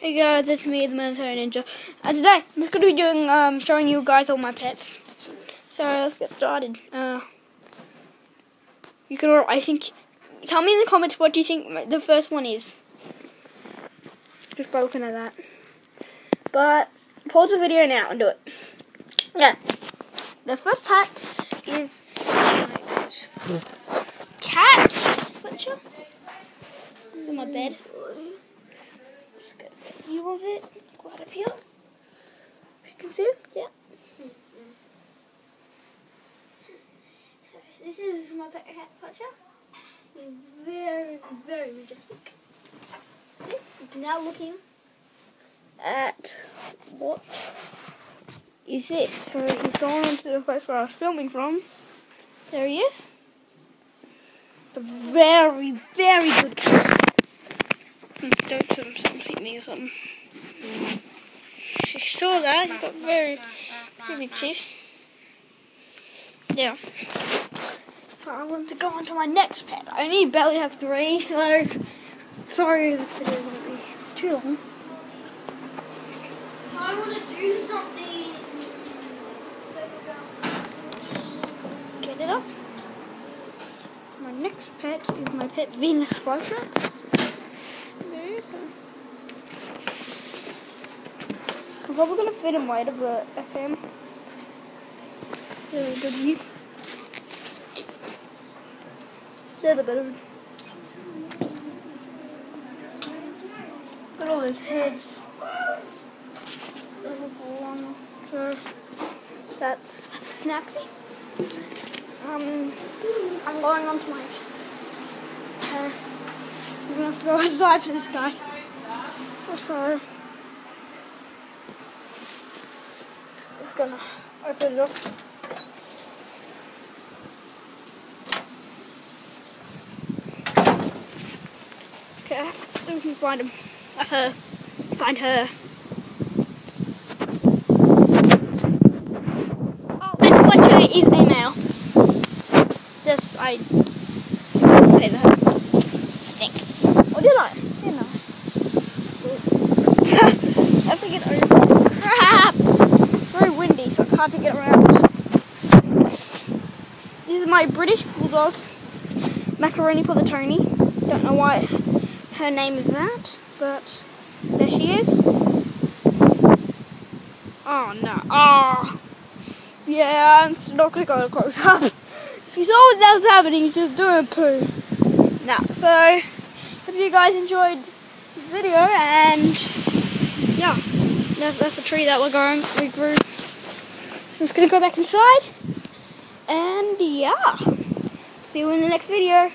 Hey guys, it's me, the Military Ninja, and today I'm just going to be doing, um, showing you guys all my pets. So let's get started. Uh, you can, I think, tell me in the comments what do you think the first one is. Just looking at that. But pause the video now and do it. Yeah, the first pet is my cat. Fletcher. In my bed. Just get a view of it. Go Right up here. If you can see, yeah. This is my pet cat Fletcher. He's very, very majestic. See? Now looking at what is this? So he's gone into the place where I was filming from. There he is. It's a very, very good cat. Don't put him something me or something. She saw that. He's got very, teeth. Yeah. So I want to go on to my next pet. I only barely have three, so sorry if the won't be too long. I want to do something. Get it up. My next pet is my pet Venus flytrap. There he is. I'm probably gonna fit him later, but SM. Really good view. They're the better. Look at all his heads. That's Snappy. Um, I'm going on to my. Uh, I'm gonna have to go outside for this guy. So, just gonna open it up. Okay, if we can find him. Uh, her. Find her. Oh, and Fletcher is a male. Just, I say that. I think. Or did I? Didn't I? I have to get over. Crap! Very windy, so it's hard to get around. This is my British Bulldog, Macaroni for the Tony. Don't know why her name is that, but there she is. Oh no. Oh. Yeah, I'm not gonna go close up. If you saw what that was happening, you just doing poo. Nah, so hope you guys enjoyed this video and yeah, that's, that's the tree that we're going we grew. So I'm just gonna go back inside and yeah. See you in the next video.